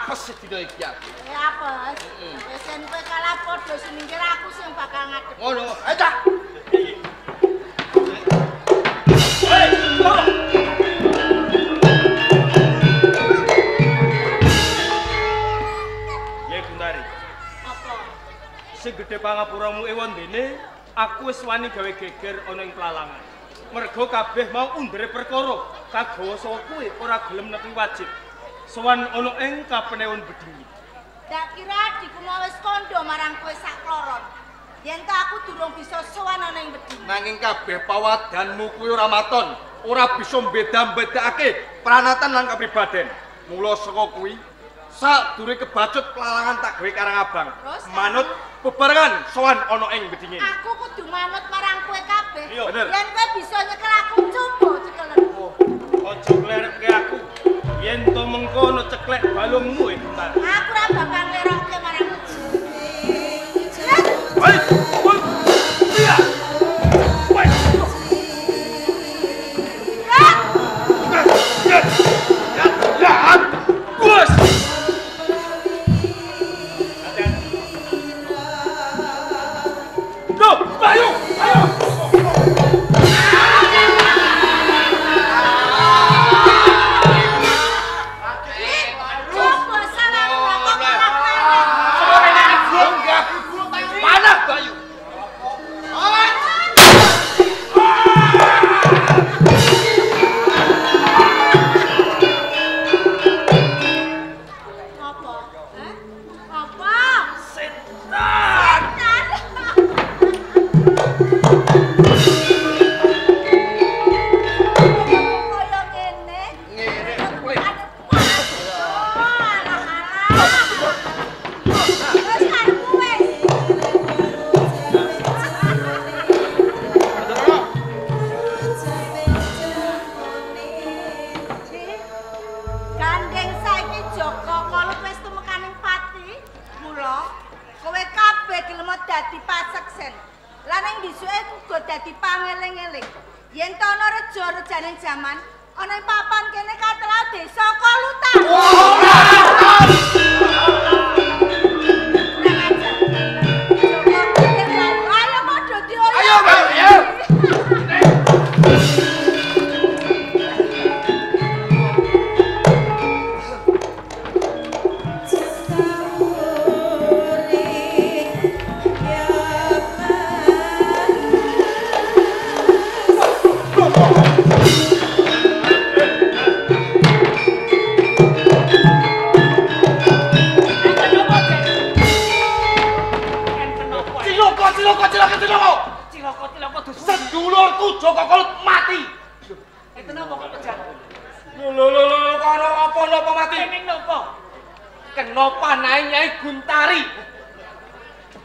Apes sedina iki aku. Eh apes. Wis sen kowe kalah padha semingkir aku sing bakal ngadep. Ngono. Ayo cah. Ya Guntari, Apa? sing gedhe pangapuramu ewon dene, aku wis wani gawe geger ana ing pelalangan. Mergo kabeh mau undere perkara, kagawa saka kowe ora gelem nepi wajib. Sowan ana ing kapenewon bedhingi. Dak kira mau wis kondo marang kowe sak kloron. Yen to aku durung bisa sowan ana ing wedi. Nanging kabeh pawadanmu kuwi ora maton, ora bisa mbeda-mbedakake pranatan lan kapribaden. Mula saka kuwi sadure kebacut pelalangan tak gawe karang abang. Terus? Manut bebarengan sowan ana ing bedinge. Aku kudu manut marang kowe kabeh. Yen kowe bisa nyekel aku coba cekelen. Oh, aja klerekke aku. Yen to mengkono ceklek balungmu e Guntari. Aku ora bakal ngerokke marang. Hei,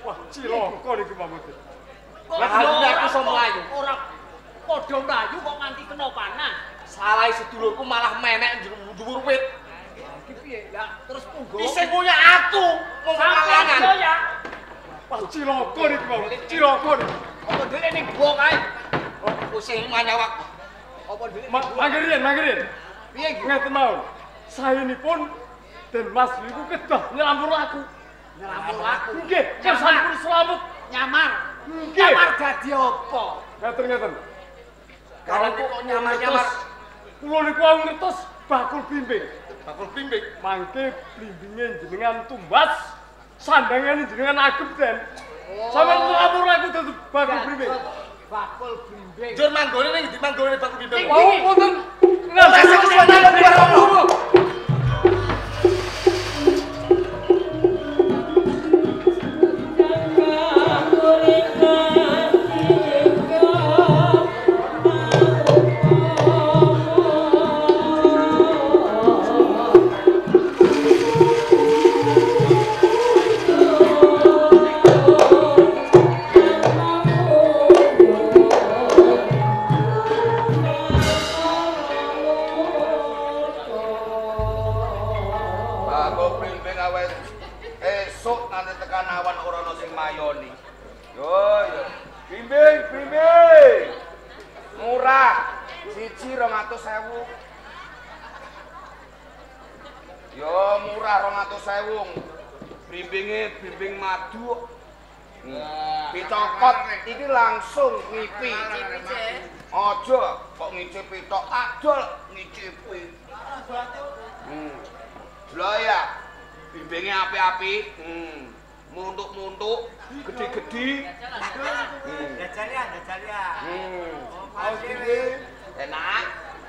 Wah, cilaka niki mamute. Kok Lah, hari aku iso mlayu. Ora padha mlayu kok nganti kena panah. Salah sedulurku malah menek dhuwur wit. Iki piye? Lah terus punggo. Isih punya aku wong Sampeyan kalangan. ya. Wah, cilaka niki mamute. Cilaka niki. Apa dhewe ning gua kae? Pusing manyawak. Apa dhewe? Ma- Manggirin, manggirin. Piye iki? Ngeten mawon. Saya ini pun dan Mas niku kedah nyelampur aku. Nyelampur aku. Nggih, kersanipun selamat. Nyamar. Nggih. Nyamar dadi apa? Ngeten ngeten. Kalau kok nyamar-nyamar Kula niku ngertos bakul bimbing. bakul bimbing. Mangke blimbinge jenengan tumbas, sandangane jenengan agem den. Sampeyan nyelampur aku dadi bakul bimbing. Bakul blimbing. Jur manggone ning ndi manggone bakul bimbing. Wau wonten sing luar Yo murah 200.000. Bimbinge bimbing madu. Picokot iki langsung ngipi. Aja kok ngicipi tok adol ngicipi. Hmm. Lah ya. Bimbinge api-api. Hmm. Muntuk-muntuk, gede-gede. Hmm. Jajalian, jajalian. Hmm. Sini. Enak.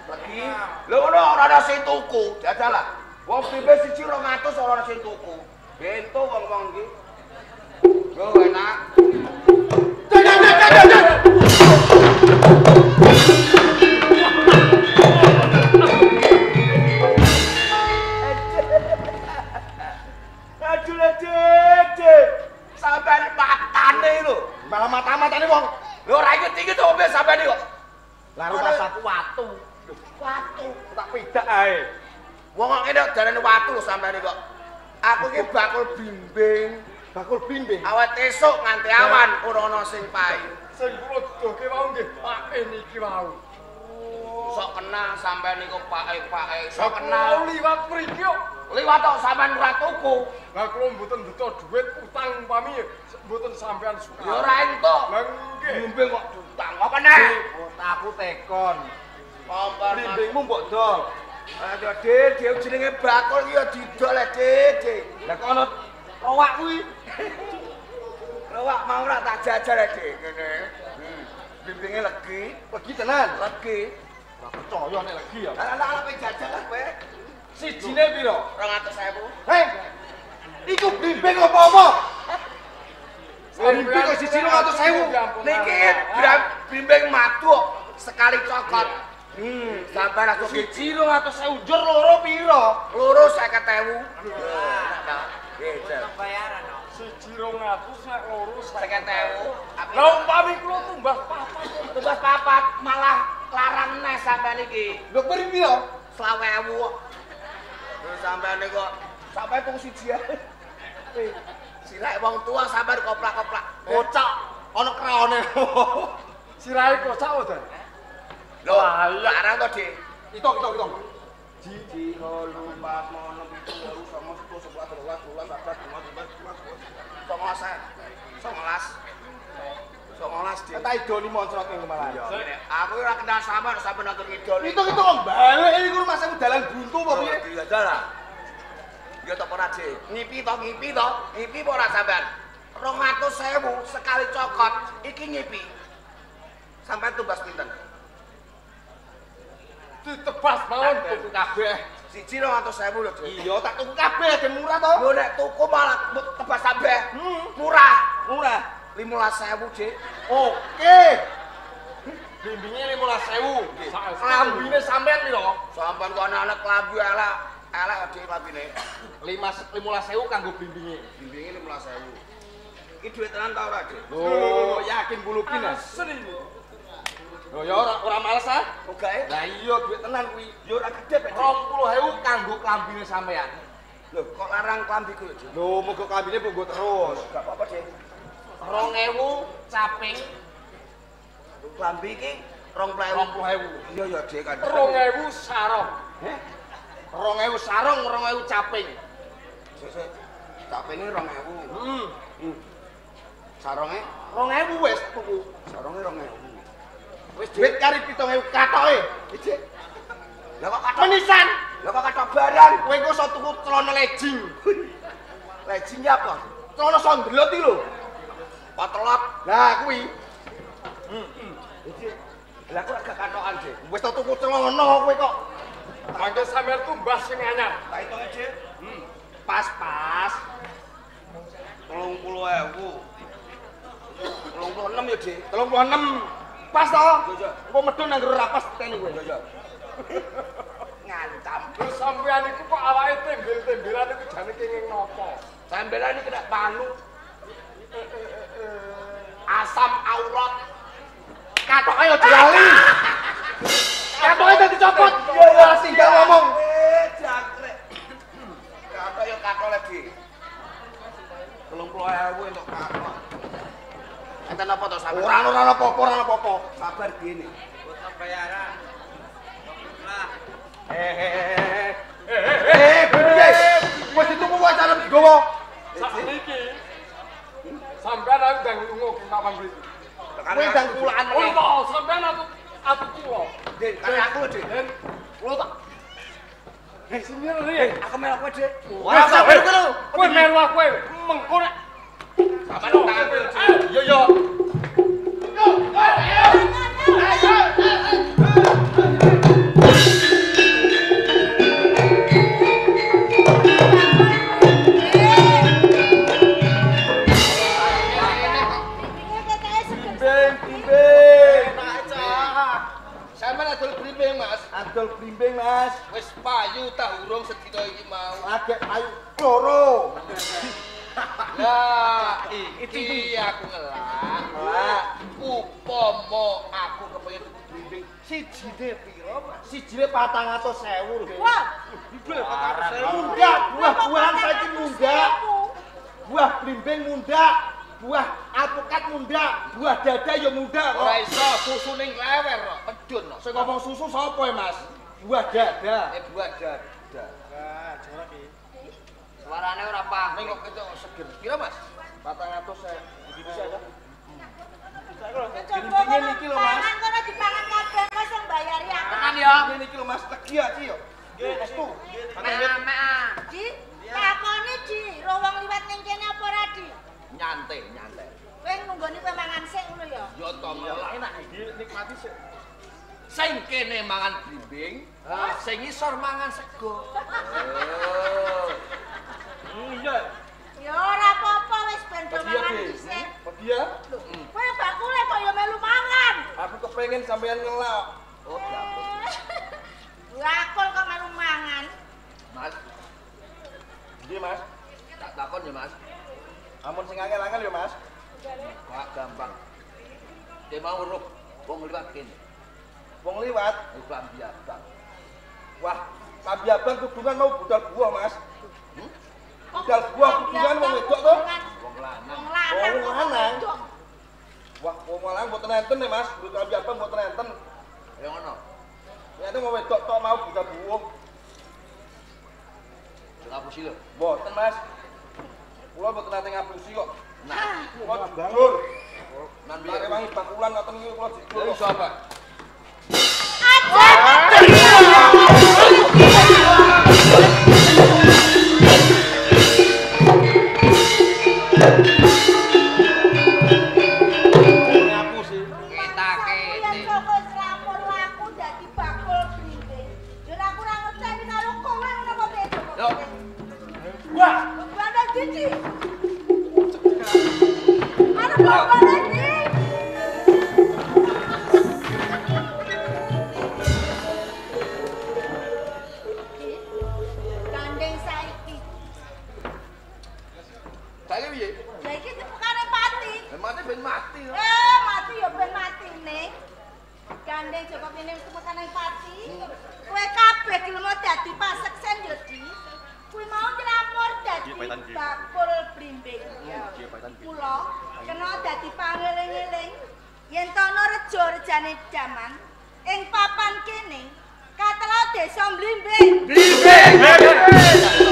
Lagi. Lho ngono ora ada sing tuku. Jajal Wong bimbing siji 200 ora sing tuku. Bento wong-wong iki. Yo enak. Aduh dede. Sampeyan matane lho. Malah mata-matane wong. Lho ora to sampeyan iki kok. Lah rumah satu watu. Watu. Tak pidak ae. Wong kok ngene darane watu lho sampeyan iki kok. Aku iki bakul bimbing. Bakul bimbing. Awet esuk nganti awan ora ana sing payu. Sing kula doke wau nggih Pak niki wau. Sok kenal sampeyan niku pake-pake. Sok kenal. liwat mriki kok. Liwat tok sampeyan ora tuku. Lah kula mboten beto dhuwit utang umpami mboten sampean suka. Ya ora entuk. Lah nggih. Bimbing kok utang apa neh? Aku tekon. Bimbingmu mbok dol. Aduh, Dik, dia jenenge bakul iki ya didol le, Dik. Lah kok ana rowak kuwi. Lawak mau ora tak jajal le, Dik, ngene. Hmm. Bimbinge legi, Lagi tenan. legi. Ora percaya nek lagi ya. Lah lah kowe jajal lah kowe. Sijine piro? 200.000. Hei. Iku bimbing apa-apa? Bimbing kok siji 200.000. Niki bimbing madu sekali cokot. Hmm, sampai langsung Siji 200.000 jur loro piro? loro 50.000. Gitu. Bayaran no. Siji 200 nek loro 50.000. Lah umpami kula tumbas papat. tugas papat malah larang nes sampean iki. Lho beri piro? 20.000 kok. Terus sampean kok sampai pung siji ae. Sirai wong tua sampean koplak-koplak. Kocak ana kraone. Sirahe kocak wae. Lho, larang to, Dik. Itung itung itung. Jiji, holu, empat, mau, enam, itu, walu, sama, sepuluh, sebelas, dua belas, dua belas, sebelas, lima, dua belas, dua belas, songolas, eh. songolas, songolas, Dik. Tak idoni moncrot ning kemalan. Ngene, Aku ora kenal sama, sampe nonton idol. Itung itung balik iku rumah sing dalan buntu apa piye? Iya, dalah. Ya tak ora, Dik. Ngipi to, ngipi to, ngipi apa ora sampean? 200.000 sekali cokot, iki ngipi. Sampai tumbas pinten? Ditebas mawon tuku kabeh. Siji 200.000 lho, Dik. Iya, tak tuku kabeh den murah to. Lho nek tuku malah tebas kabeh. Hmm. Murah. Murah. 15.000, Dik. Oke. Bimbingnya 15.000. Klambine sampean piro? Sampeyan kok anak-anak klambi elek, elek Dik klambine. 5 15.000 kanggo bimbinge. Bimbinge 15.000. Iki duit tenan ta ora, Dik? Loh, yakin bulukin ah. Asli. Loh ya ora ora males ah. Ogae. Lah iya duit tenan kuwi. Yo ora gede, Pak. 20.000 kanggo klambine sampean. Lho, kok larang klambiku, Dik? Loh, moga klambine mbok terus. Gak apa-apa, Dik. 2000 caping. Klambi iki 20.000. 20.000. Iya ya, Dik kan. 2000 sarung. Heh. 2000 sarung, 2000 caping. Sik. Capene 2.000. Hmm. Sarunge, 2000 wis tuku. sarunge 2.000. Wis duit kari 7000 katoke. Iki. Lah kok katok Menisan. Lah kok katok barang? Kowe engko iso tuku celana legging. Lejingnya apa? Celana sondrot iki lho. Patelot. Lah kuwi Iki. Lah kok agak katokan, Dik. wis tau tuku celana kowe kok. Mangke sampeyan tumbas sing anyar. Tak hitunge, Dik. Pas-pas. 30.000. 36 ya, Dik. 36. Pas to? Engko medun nang ora pas teni kowe. Ngancam. Terus sampeyan iku kok awake tembel-tembelan iku jane kenging napa? Sampelan iki kena panu. Asam aurat. Katoke yo dilali. Katoke dadi copot. Iya, Ya tinggal ngomong. Eh, jangkrik. Kato yo kato lagi. 30.000 untuk kato. Enten apa to sampean? Ora ora apa-apa, ora apa-apa. sabar dene. Butuh bayaran. Lah, Eh, eh, piye? Wis dituku wae arep digowo. Saiki sampean aku ndang lunga ki Pak Manglis. Kowe ndang kulaan. Pak, sampean aku aku kula. Dik, kare aku Dik. Den, kula tak Hei, sini lho, Aku melu kowe, Dik. Wah, kowe melu aku kowe. Mengko nek Sampeyan tangan kowe. Yo yo. Mas. Wis payu ta urung sedina iki mau. Agek ayu loro. Lah, iki aku ngelak. Lah, Upama aku kepengin tuku blimbing sijine pira, Mas? sijine 400.000 lho. Wah, Munggah, buah-buahan saiki munggah. Buah blimbing munggah. Buah alpukat munggah. Buah dada ya munggah kok. Ora iso susu ning lewer kok, medun kok. Sing ngomong susu sapa Mas? Buah dada. Eh buat dada. Suarane ora paham. Ning kok ketok seger. Pira, Mas? 400.000. Bisa ya? Gini niki lho, Mas. Pangan kono dipangan kabeh kok sing bayari aku. Tenan ya. Ini niki lho Mas, legi ya, Ci yo. Nggih, estu. Mek-mek. Di, takoni di, rowong liwat ning kene apa ora di? Nyantai, nyantai. Kowe nunggoni kowe mangan sik ngono ya. Yo to. Enak iki nikmati sik. Sing kene mangan blimbing, sing isor mangan sego. Oh. Iya. Ya ora apa-apa wis ben do mangan dhisik. Bagi ya. Lho, Kowe bakule kok ya melu mangan. Aku kepengen sampean ngelak. Oh, dapet. Bakul kok melu mangan. Mas, Nggih, Mas. tak takon ya, Mas. Amun sing angel-angel ya, Mas. Gak gampang. Dia mau uruk wong liwat kene. Wong liwat, Iku lambi abang. wah, Lambi abang kudungan mau budal buah, Mas. Budal buah kudungan wong wedok to? Wong lanang. Wong lanang. Oh, wong lanang. Wah, wong lanang mboten enten nih, Mas. Budal lambi abang mboten enten. Ya ngono. Ternyata mau wedok tok mau budal buah. Sing ngapusi lho. Mboten, Mas. Kula mboten nate ngapusi kok. Nah, Kula dibangun. nan Lare piye? wangi bakulan ngoten iki kula Ya iso apa? Ben mati. Eh, mati ya ben mati ning. Gandeng Joko Pini tepukane pati. Kowe kabeh gelem dadi paseksen ya, Di. Kuwi mau nylamur dadi bakul blimbing. Kula kena dadi pangeling-eling yen ta ana reja rejane jaman ing papan kene katelo desa blimbing. Ya.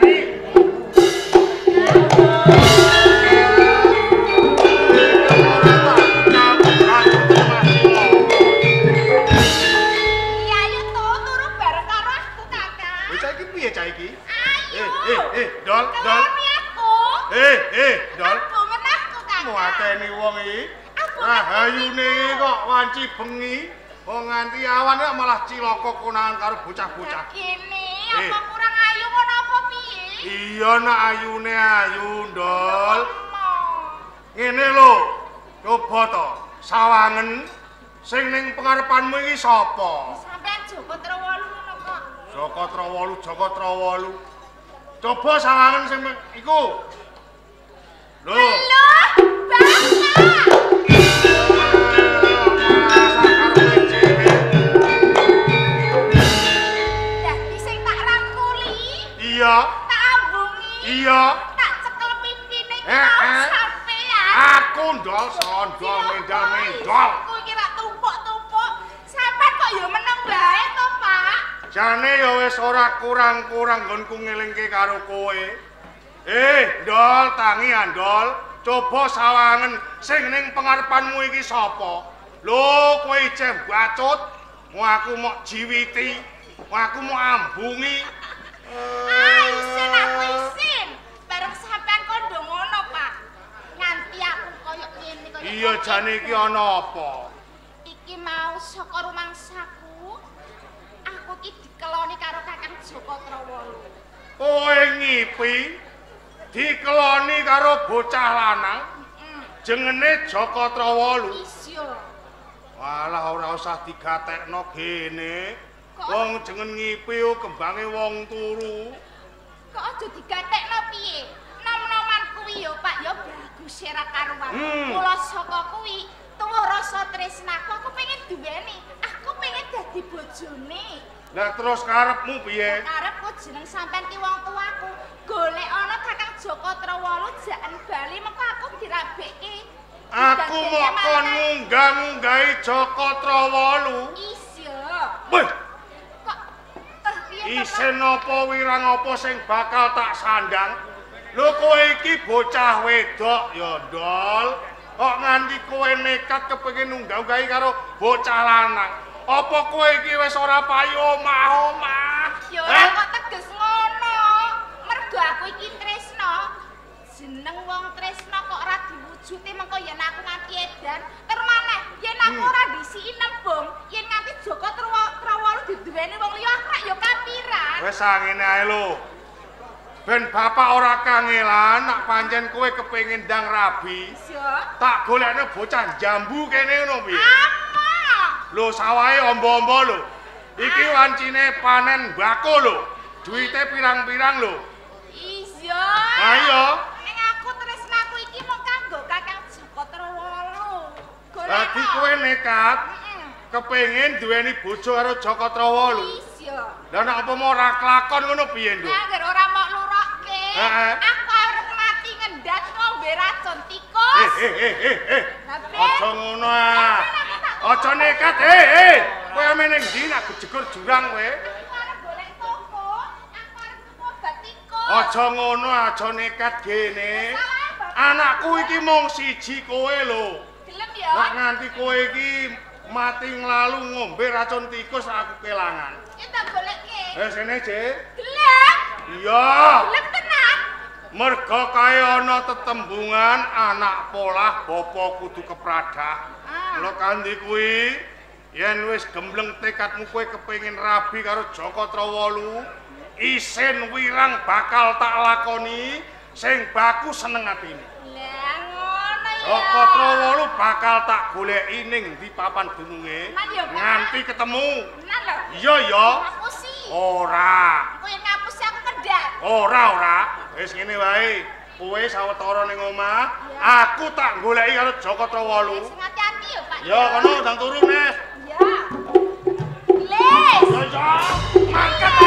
Tangi, sapa? Sampeyan Joko Trowolu ngono kok. Joko Trowolu, Joko Trowolu. Coba sawangen sing iku. Lho. Loh, kurang-kurang nggonku ngelingke karo kowe. Eh, ndol tangi andol. Coba sawangen sing ning pengarepanmu iki sapa? Lho, kowe ijeh bacut. Mau aku mau jiwiti. Mau aku mau ambungi. Ah, isin aku isin. Bareng sampean kondo ngono, Pak. Nganti aku koyo ngene koyo. Iya jane iki ana apa? Iki mau saka rumangsaku. Aku iki dikeloni karo Kakang Joko Trowolu. Kowe ngipi dikeloni karo bocah lanang jengene Joko Trowolu. Isyo. Walah ora usah digatekno gene. Wong jengen ngipi yo kembange wong turu. Kok aja digatekno piye? Nom-noman kuwi yo, Pak, yo bagus ora karuan. Hmm. Mula saka kuwi tuwa rasa tresnaku aku pengen duweni. Aku pengen dadi bojone. Lah terus karepmu piye? Karepku jeneng sampean ki wong tuaku. Golek ana Kakang Joko Trowolu jaken Bali mengko aku dirabekke. Aku mau kon ngunggah-ngunggahi Joko Kok piye to, Pak? isen apa wirang apa sing bakal tak sandang? Lho kowe iki bocah wedok ya, Dol. Kok nganti kowe nekat kepengin nunggah-unggahi karo bocah lanang? Apa kowe iki wis ora payu omah-omah? Ya Eh? ora kok teges ngono. Mergo aku iki tresno. Jeneng wong tresno kok ora diwujuti mengko yen aku nganti edan. Ter maneh yen aku Hmm. ora disiki nembung, yen nganti Joko Trowolu diduweni wong liya aku rak ya kapiran. Wes ngene ae lho. Ben bapak ora kangelan nak pancen kowe kepengin ndang rabi, Ya. tak golekne bocah jambu kene ngono piye? Apa? Lho sawahe ombo-ombo lho. Iki wancine panen bako lho. Duite pirang-pirang lho. Iya. Ayo. Ning aku tresnaku iki mung kanggo Kakang Joko Trowolu. Golek. Dadi kowe nekat kepengin duweni bojo karo Joko Trowolu. Iya. Lah nek apa mau ora kelakon ngono piye? Nah, agar ora mau lurokke. Aku arep mati ngendat ngombe racun tikus. Eh eh eh eh eh. Aja ngono ah. Aja nekat. Eh eh. Kowe ame ning ndi nak gejegur jurang kowe? Aja ngono, aja nekat gene. Anakku iki mung siji kowe lho. Gelem ya? Nek nganti kowe iki mati nglalu ngombe racun tikus aku kelangan. Ya tak golekke. Eh sene, Cek. Gelem. Iya. Gelem tenan. Merga kae ana tetembungan anak polah bapa kudu kepradah. Mula kandi kuwi yen wis gembleng tekadmu kowe kepengin rabi karo Joko Trowolu, isin wirang bakal tak lakoni sing baku seneng atine. Lah ngono ya. Joko Trowolu bakal tak goleki ning di papan dununge Pak. nganti ketemu. Iya ya. Ngapusi. Ora. Ngapusi aku. Ora ora. Wis ngene wae. Kowe sawetara ning omah, aku tak goleki karo Joko Ya kono udang turun, eh. Nes. Iya. Les. Yo, yo. Mangkat.